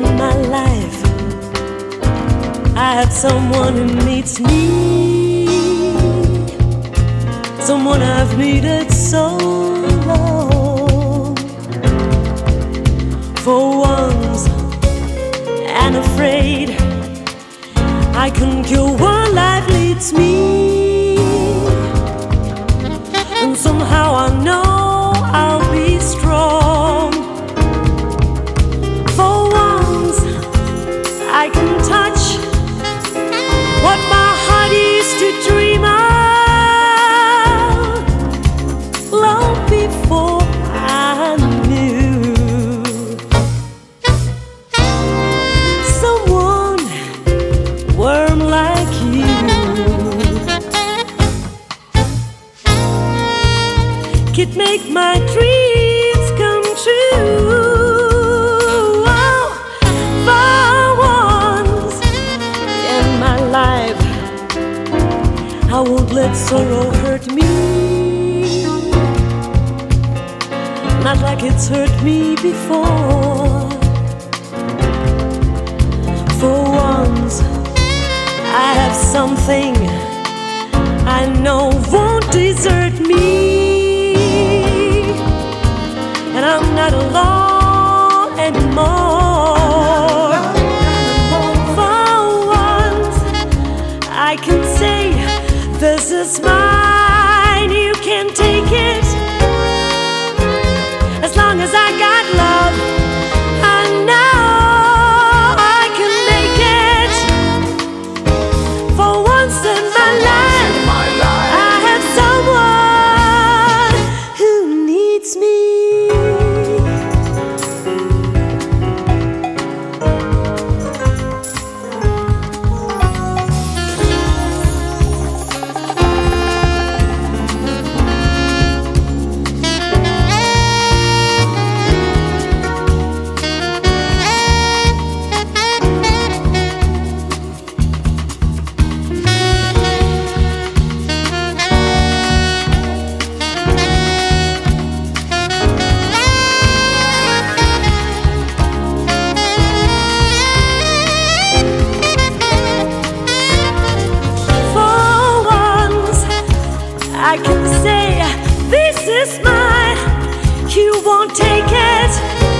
my life, I have someone who meets me. Someone I've needed so long. For once, and afraid I can cure where life leads me. Could make my dreams come true. Oh, for once in my life, I won't let sorrow hurt me. Not like it's hurt me before. For once, I have something I know And anymore. For once, I can say, This is mine, you can take it. I can say, This is mine, you won't take it.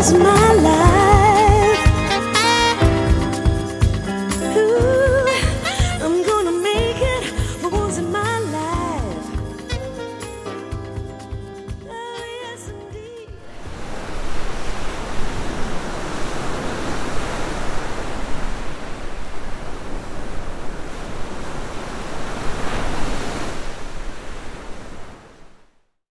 rules my life.